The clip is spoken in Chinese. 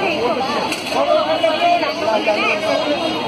可以过，我们这边来比赛。